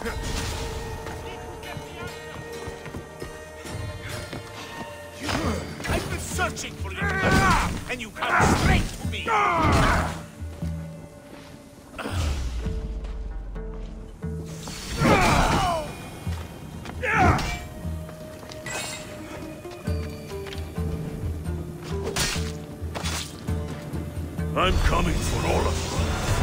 I've been searching for you, and you come straight to me. I'm coming for all of you.